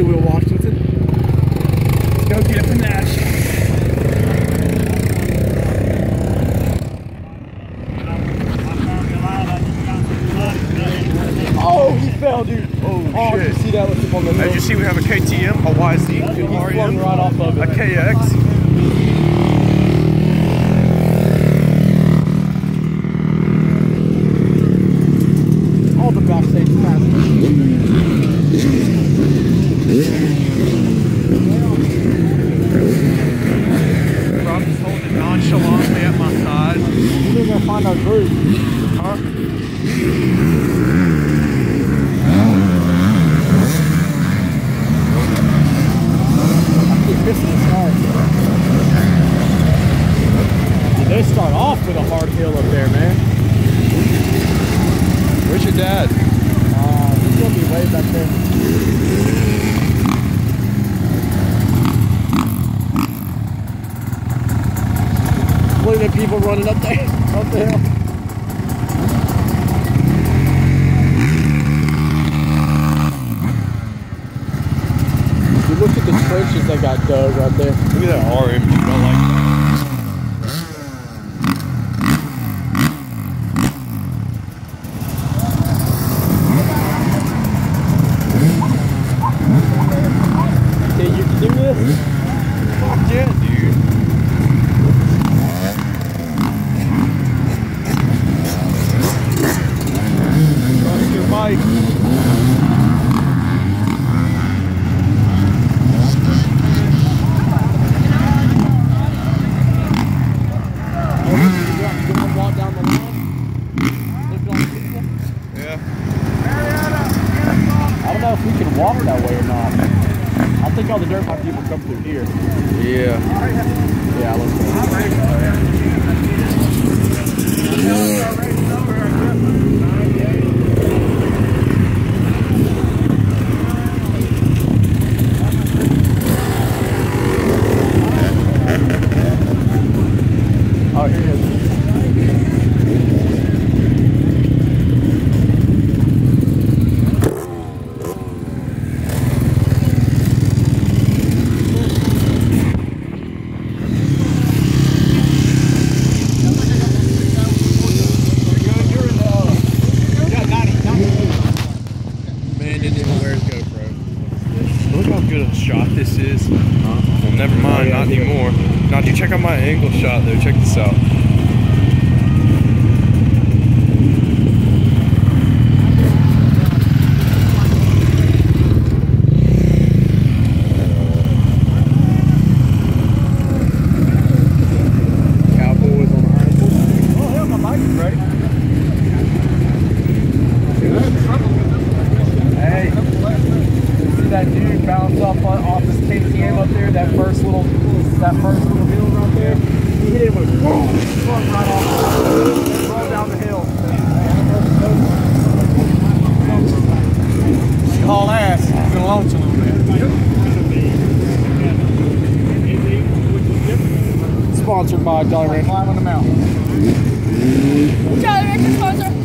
Sewer, Washington. Let's go get. Oh, he fell, dude. Oh, oh shit. you see that? On the. As you see, we have a KTM, a YZ, right off of it. a KX. I keep missing start. They start off with a hard hill up there, man. Where's your dad? Uh, he's gonna be way back there. Look at people running up there, up the hill. You look at the right there. Look at that. I like that. Can you do this? Fuck yeah, dude. Trust your bike. You want to walk down the line? Look at all the people? Yeah. I don't know if we can walk that way or not. I think all the dirt bike people come through here. Yeah. Yeah, let's go. Oh, here it is. Man didn't even wear his GoPro. Look how good a shot this is. Well, never mind, not anymore. Now, do you check out my angle shot though? Check this out. Cowboys on the Iron Oh, hell, my bike is ready. bounce off on, off his KTM up there, that first little that first little hill right there. He hit it with boom, flung right off, rolled down the hill. She ass. She's gonna launch a little. Sponsored by Dollar Ranch. Climb on the mountain. Dollar Ranch sponsor.